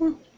Hmm.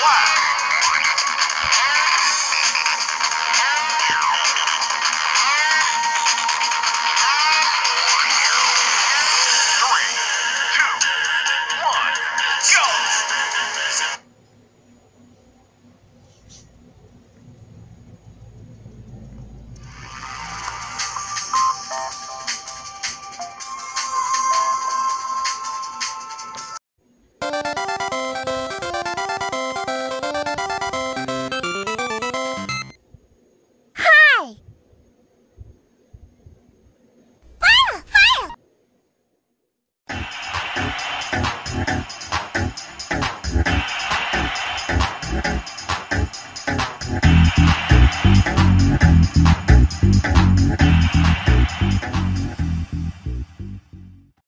Flash.